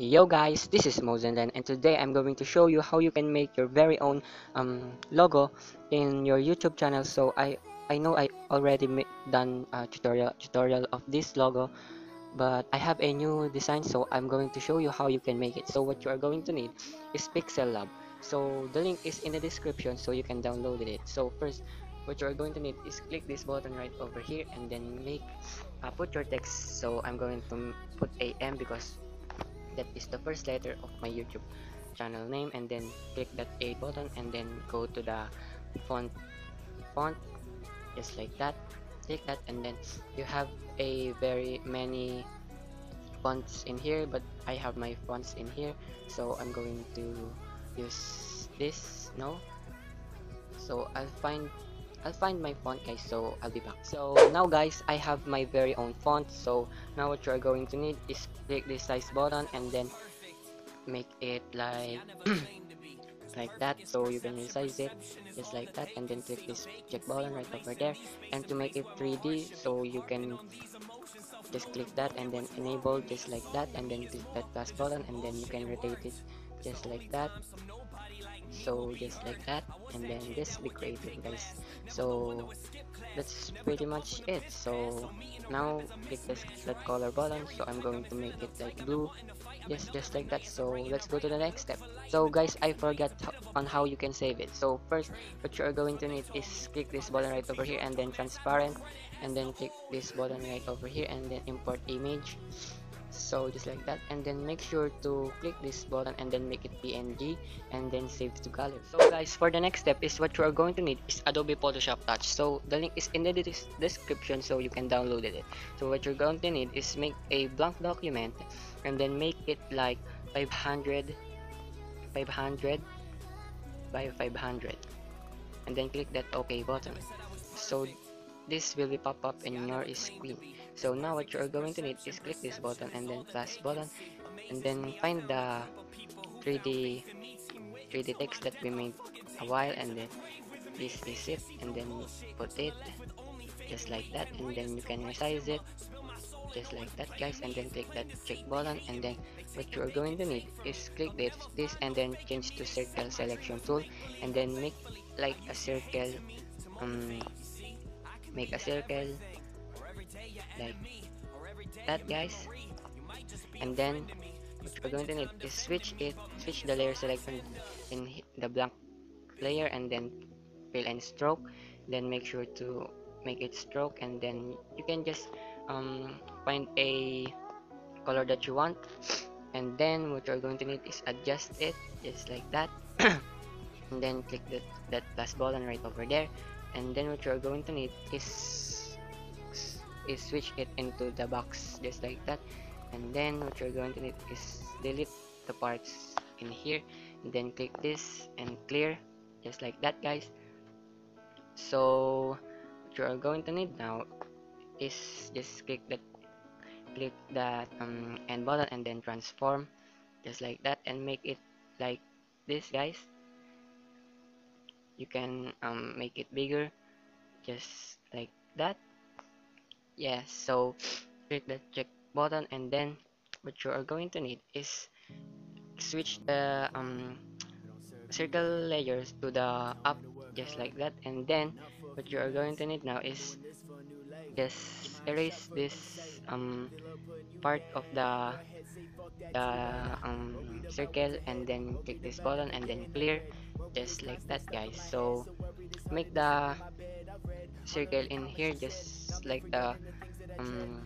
Yo guys, this is Mozenlen and today I'm going to show you how you can make your very own um, logo in your YouTube channel. So I I know I already done a tutorial tutorial of this logo, but I have a new design so I'm going to show you how you can make it. So what you are going to need is Pixel Lab. So the link is in the description so you can download it. So first what you are going to need is click this button right over here and then make uh, put your text so I'm going to put a M because that is the first letter of my YouTube channel name and then click that A button and then go to the font font just like that. Click that and then you have a very many fonts in here but I have my fonts in here so I'm going to use this now so I'll find I'll find my font guys so I'll be back. So now guys I have my very own font so now what you're going to need is click this size button and then make it like like that. So you can resize it just like that and then click this check button right over there. And to make it 3d so you can just click that and then enable just like that and then click that plus button and then you can rotate it just like that so just like that and then this be created guys. So that's pretty much it. So now click this that color button so i'm going to make it like blue. Yes just like that. So let's go to the next step. So guys i forgot on how you can save it. So first what you are going to need is click this button right over here and then transparent and then click this button right over here and then import image so just like that. And then make sure to click this button and then make it png and then save to gallery. So guys for the next step is what you are going to need is adobe photoshop touch. So the link is in the description so you can download it. So what you're going to need is make a blank document and then make it like 500 500 by 500 and then click that ok button. So this will be pop up in your screen. So now what you're going to need is click this button and then plus button and then find the 3d 3d text that we made a while and then this is it and then put it just like that and then you can resize it just like that guys and then click that check button and then what you're going to need is click this this and then change to circle selection tool and then make like a circle um make a circle like that guys. And then what we're going to need is switch it switch the layer selection in the blank layer and then fill and stroke then make sure to make it stroke and then you can just um, find a color that you want. And then what you're going to need is adjust it just like that. And then click that, that plus button right over there and then what you're going to need is is switch it into the box just like that. And then what you're going to need is delete the parts in here. And then click this and clear just like that guys. So what you are going to need now is just click that click that um, end button and then transform just like that and make it like this guys you can um, make it bigger. Just like that. Yeah so click the check button and then what you are going to need is switch the um, circle layers to the up just like that. And then what you are going to need now is just erase this um, part of the the um, circle and then click this button and then clear just like that guys. So make the circle in here just like the Mm.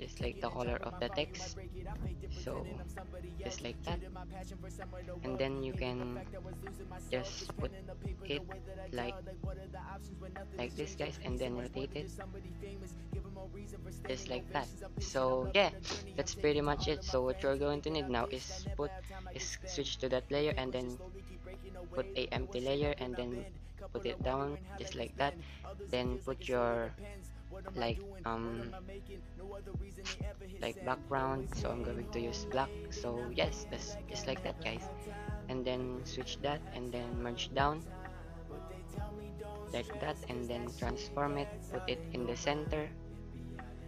just like the color of the text. So just like that. And then you can just put it like like this guys and then rotate it. Just like that. So yeah that's pretty much it. So what you're going to need now is put is switch to that layer and then put a empty layer and then put it down just like that. Then put your like um like background so I'm going to use black so yes that's just like that guys. And then switch that and then merge down like that and then transform it put it in the center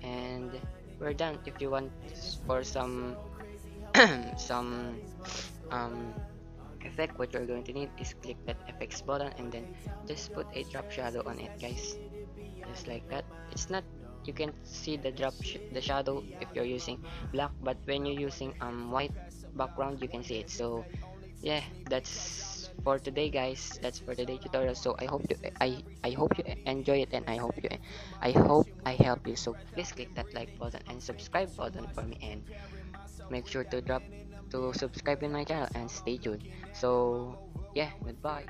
and we're done. If you want for some some um, effect what you're going to need is click that effects button and then just put a drop shadow on it guys. Just like that it's not you can see the drop sh the shadow if you're using black but when you're using um white background you can see it. So yeah that's for today guys. That's for today tutorial. So i hope you i i hope you enjoy it and i hope you i hope i help you. So please click that like button and subscribe button for me and make sure to drop to subscribe in my channel and stay tuned. So yeah goodbye